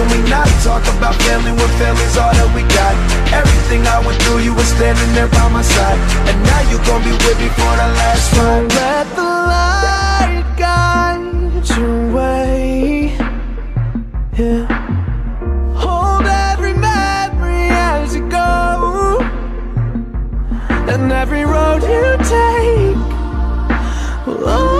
Can we not talk about family when family's all that we got? Everything I went through, you were standing there by my side, and now you gon' be with me for the last ride. Let the light guide your way. Yeah. Hold every memory as you go, and every road you take will